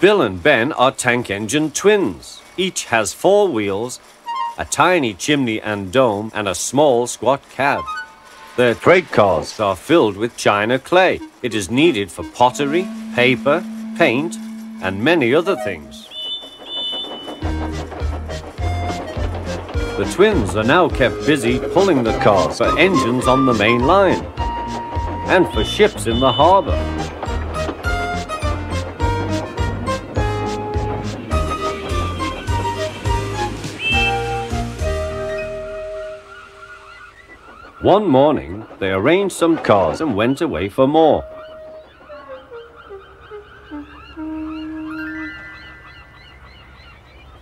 Bill and Ben are tank engine twins. Each has four wheels, a tiny chimney and dome, and a small squat cab. Their freight cars are filled with china clay. It is needed for pottery, paper, paint, and many other things. The twins are now kept busy pulling the cars for engines on the main line and for ships in the harbour. One morning, they arranged some cars and went away for more.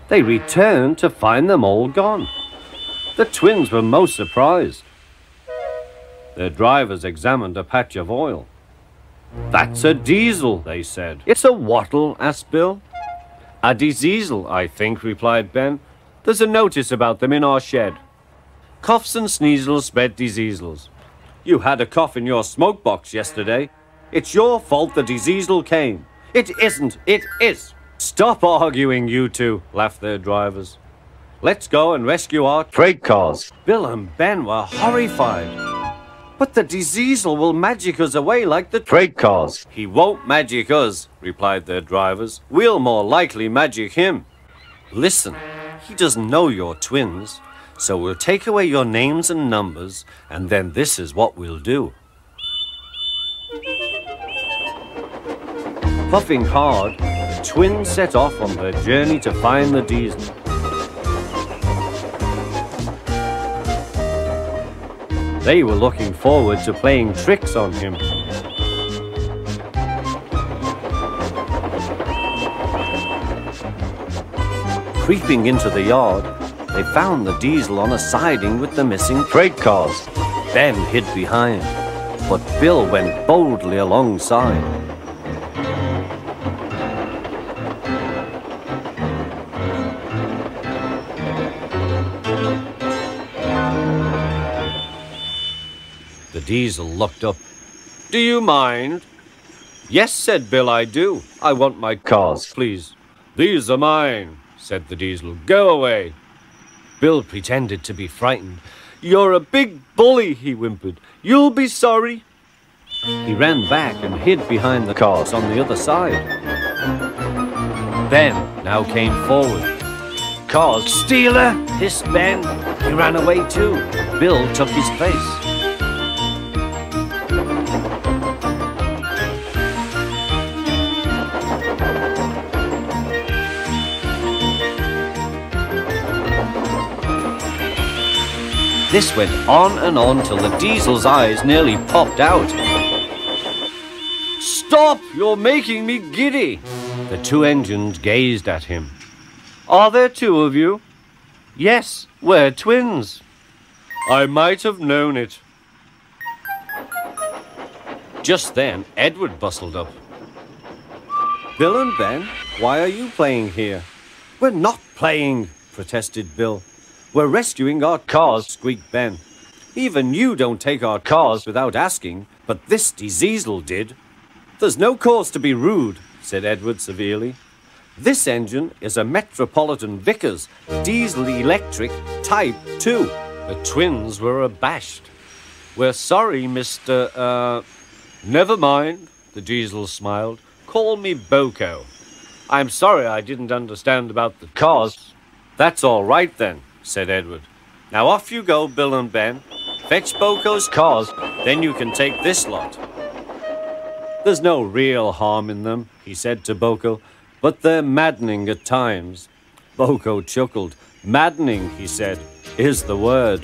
They returned to find them all gone. The twins were most surprised. Their drivers examined a patch of oil. That's a diesel, they said. It's a wattle, asked Bill. A diesel, I think, replied Ben. There's a notice about them in our shed. Coughs and sneezels spread diseases. You had a cough in your smoke box yesterday. It's your fault the diseasel came. It isn't. It is. Stop arguing, you two, laughed their drivers. Let's go and rescue our freight cars. Bill and Ben were horrified. But the diseasel will magic us away like the freight cars. He won't magic us, replied their drivers. We'll more likely magic him. Listen, he doesn't know you're twins. So we'll take away your names and numbers, and then this is what we'll do. Puffing hard, the twins set off on their journey to find the diesel. They were looking forward to playing tricks on him. Creeping into the yard, they found the diesel on a siding with the missing freight cars. Ben hid behind, but Bill went boldly alongside. The diesel looked up. Do you mind? Yes, said Bill, I do. I want my cars, please. These are mine, said the diesel. Go away. Bill pretended to be frightened. You're a big bully, he whimpered. You'll be sorry. He ran back and hid behind the cars on the other side. Ben now came forward. Cars, stealer, hissed Ben. He ran away too. Bill took his place. This went on and on till the diesel's eyes nearly popped out. Stop! You're making me giddy! The two engines gazed at him. Are there two of you? Yes, we're twins. I might have known it. Just then, Edward bustled up. Bill and Ben, why are you playing here? We're not playing, protested Bill. We're rescuing our cars, squeaked Ben. Even you don't take our cars without asking, but this diesel did. There's no cause to be rude, said Edward severely. This engine is a Metropolitan Vickers diesel electric Type 2. The twins were abashed. We're sorry, Mr. Uh. Never mind, the diesel smiled. Call me BoCo. I'm sorry I didn't understand about the cars. That's all right then, said Edward. Now off you go, Bill and Ben. Fetch BoCo's cars, then you can take this lot. There's no real harm in them, he said to BoCo, but they're maddening at times. BoCo chuckled. Maddening, he said, is the word.